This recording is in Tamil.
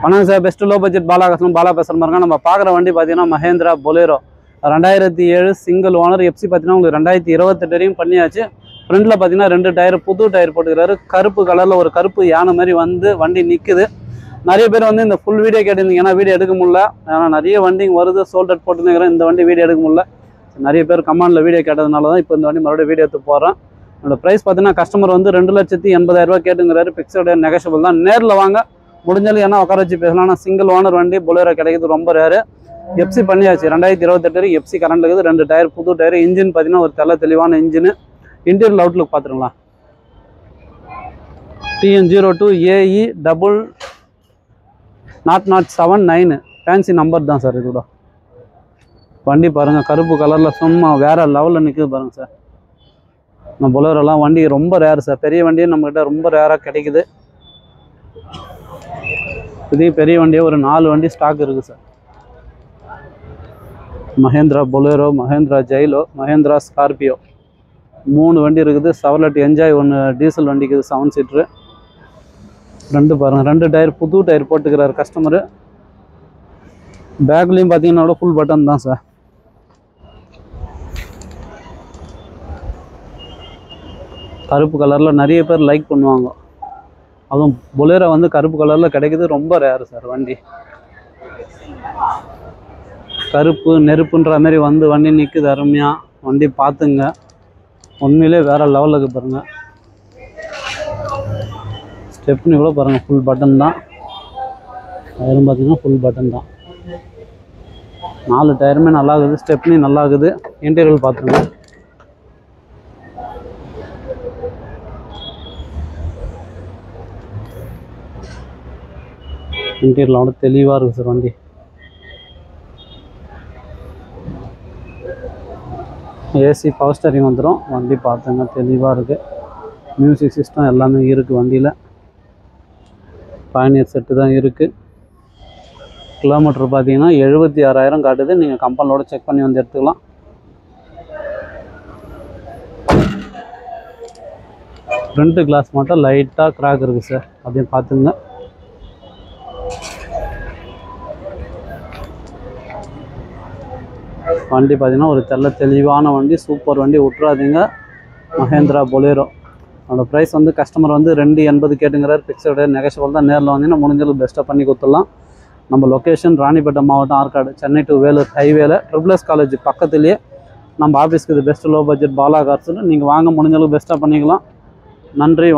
வணக்கம் sir. Best low budget Bala Bala பேசுகிற மாதிரி நம்ம பார்க்குற வண்டி பார்த்தீங்கன்னா மஹேந்திரா பொலேரோ ரெண்டாயிரத்தி ஏழு சிங்கிள் ஓனர் எஃப்சி பார்த்தீங்கன்னா உங்களுக்கு ரெண்டாயிரத்தி இருபத்தெட்டு வரையும் பண்ணியாச்சு. ஃப்ரண்ட்டில் பார்த்தீங்கன்னா ரெண்டு டயர் புது டயர் போட்டுக்கிறாரு. கருப்பு கலரில் ஒரு கருப்பு யானை மாதிரி வந்து வண்டி நிற்குது நிறைய பேர் வந்து இந்த ஃபுல் வீடியோ கேட்டிருந்தீங்க. ஏன்னா வீடியோ எடுக்க முடியல. ஆனால் நிறைய வண்டிங்க வருது. சோல்டட் போட்டுருக்கிறேன். இந்த வண்டி வீடியோ எடுக்க முடியல. நிறைய பேர் கமாண்டில் வீடியோ கேட்டதுனால தான் இப்போ இந்த வண்டி மறுபடியும் வீடியோ எடுத்து போகிறேன் என்னோட ப்ரைஸ் பார்த்தீங்கன்னா கஸ்டமர் வந்து ரெண்டு லட்சத்தி எண்பதாயிரம் கேட்டுங்கிறாரு. பிக்சடு நெகஷபிள் தான். நேரில் வாங்க. முடிஞ்சாலும் ஏன்னா உட்கார வச்சு பேசலாம் ஆனால் சிங்கிள் ஓனர் வண்டி பொலேரோ கிடைக்கிறது ரொம்ப ரேரு எஃப்சி பண்ணியாச்சு. ரெண்டாயிரத்தி இருபத்தெட்டு எப்சி எஃப்சி கரண்ட் இருக்குது. ரெண்டு டயர் புது டயர். இன்ஜின் பார்த்தீங்கன்னா ஒரு தெள்ள தெளிவான engine interior outlook பார்த்துருங்களா? TN zero two AE double nought nought seven nine fancy number தான் சார் இதோட வண்டி பாருங்கள் கருப்பு கலரில் சும்மா வேறு லெவலில் நிற்குது பாருங்கள் சார் நம்ம பொலேரோலாம் வண்டி ரொம்ப ரேர் சார் பெரிய வண்டியும் நம்மக்கிட்ட ரொம்ப ரேராக கிடைக்குது. இதே பெரிய வண்டியே ஒரு நாலு வண்டி ஸ்டாக் இருக்குது sir Mahindra Bolero Mahindra Xylo Mahindra Scorpio மூணு வண்டி இருக்குது. செவலட் என்ஜாய் ஒன்று டீசல் வண்டிக்கு செவன் சீட்ரு ரெண்டு பாருங்கள் ரெண்டு டயர் புது டயர் போட்டுக்கிறாரு கஸ்டமரு பேக்லேயும் பார்த்தீங்கன்னா ஃபுல் பட்டன் தான் சார் கருப்பு கலரில் நிறைய பேர் லைக் பண்ணுவாங்க. அதுவும் பொலேரோ வந்து கருப்பு கலரில் கிடைக்கிது. ரொம்ப ரேர் சார் வண்டி. கருப்பு நெருப்புன்ற மாதிரி வந்து வண்டி நிற்குது அருமையாக வண்டி பார்த்துங்க. உண்மையிலே வேறு லெவலுக்கு பாருங்கள் ஸ்டெப்னி கூட பாருங்கள் ஃபுல் பட்டன் தான். டயரும் பார்த்தீங்கன்னா ஃபுல் பட்டன் தான். நாலு டயருமே நல்லா இருக்குது. ஸ்டெப்னி நல்லா இருக்குது. இன்டீரியல் பார்த்துருங்க. இன்டீரியலோட தெளிவாக இருக்குது சார் வண்டி. ஏசி பவர் ஸ்டேரிங் வந்துடும் வண்டி பார்த்துங்க தெளிவாக இருக்குது மியூசிக் சிஸ்டம் எல்லாமே இருக்குது வண்டியில். பயணியர் செட்டு தான் இருக்குது கிலோமீட்டர் பார்த்தீங்கன்னா எழுபத்தி ஆறாயிரம் காட்டுது. நீங்கள் கம்பெனியோட செக் பண்ணி வந்து எடுத்துக்கலாம். ஃப்ரண்ட்டு கிளாஸ் மட்டும் லைட்டாக கிராக் இருக்குது சார். அதையும் பார்த்துங்க வண்டி பார்த்தீங்கன்னா ஒரு தெள்ள தெளிவான வண்டி சூப்பர் வண்டி. விட்றாதீங்க மஹேந்திரா பொலேரோ. அதோட ப்ரைஸ் வந்து கஸ்டமர் வந்து ரெண்டு எண்பது கேட்டுங்கிறார். பிக்சடு நெகஷபிள் தான். நேரில் வந்தீங்கன்னா முடிஞ்சளவு பெஸ்ட்டாக பண்ணி கொடுத்துடலாம். நம்ம லொக்கேஷன் ராணிப்பேட்டை மாவட்டம் ஆற்காடு சென்னை டு வேலூர் ஹைவேல ட்ரிபிள்எஸ் காலேஜ் பக்கத்துலேயே நம்ம ஆஃபீஸ்க்கு இது பெஸ்ட் லோ பட்ஜெட் பாலா கார்ஸ்னு நீங்கள் வாங்க முடிஞ்சளவு பெஸ்ட்டாக பண்ணிக்கலாம். நன்றி